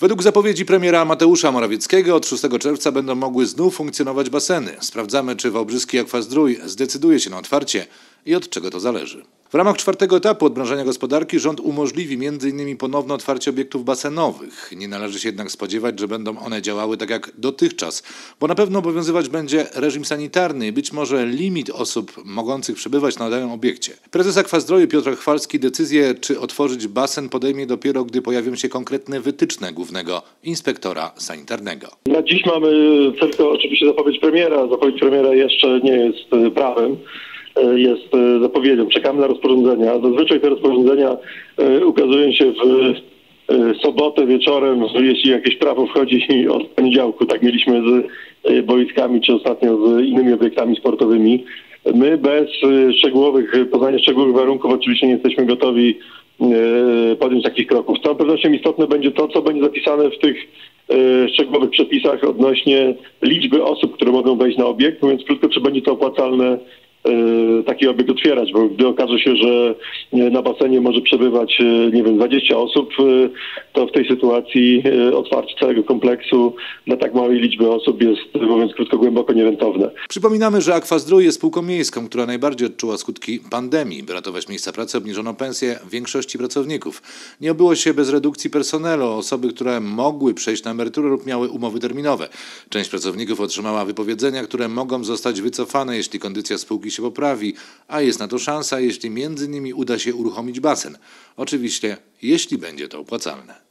Według zapowiedzi premiera Mateusza Morawieckiego od 6 czerwca będą mogły znów funkcjonować baseny. Sprawdzamy, czy Wałbrzyski Akwazdrój zdecyduje się na otwarcie i od czego to zależy. W ramach czwartego etapu odmrażania gospodarki rząd umożliwi m.in. ponowne otwarcie obiektów basenowych. Nie należy się jednak spodziewać, że będą one działały tak jak dotychczas, bo na pewno obowiązywać będzie reżim sanitarny i być może limit osób mogących przebywać na danym obiekcie. Prezes Akwazdroju Piotr Chwalski decyzję, czy otworzyć basen podejmie dopiero, gdy pojawią się konkretne wytyczne głównego inspektora sanitarnego. Na dziś mamy tylko oczywiście zapowiedź premiera. Zapowiedź premiera jeszcze nie jest e, prawem, jest e, zapowiedzią. Czekamy na rozporządzenia. Zazwyczaj te rozporządzenia e, ukazują się w e, sobotę wieczorem, jeśli jakieś prawo wchodzi od poniedziałku. Tak mieliśmy z e, boiskami, czy ostatnio z innymi obiektami sportowymi. My bez e, szczegółowych, poznania szczegółowych warunków oczywiście nie jesteśmy gotowi e, podjąć takich kroków. Z całą pewnością istotne będzie to, co będzie zapisane w tych e, szczegółowych przepisach odnośnie liczby osób, które mogą wejść na obiekt, mówiąc krótko, czy będzie to opłacalne e, taki obiekt otwierać, bo gdy okaże się, że e, na basenie może przebywać, e, nie wiem, 20 osób, to w tej sytuacji otwarcie całego kompleksu dla tak małej liczby osób jest, mówiąc krótko, głęboko nierentowne. Przypominamy, że Akwazdrój jest spółką miejską, która najbardziej odczuła skutki pandemii. By ratować miejsca pracy, obniżono pensję większości pracowników. Nie obyło się bez redukcji personelu. Osoby, które mogły przejść na emeryturę lub miały umowy terminowe. Część pracowników otrzymała wypowiedzenia, które mogą zostać wycofane, jeśli kondycja spółki się poprawi, a jest na to szansa, jeśli między innymi uda się uruchomić basen. Oczywiście, jeśli będzie to opłacalne.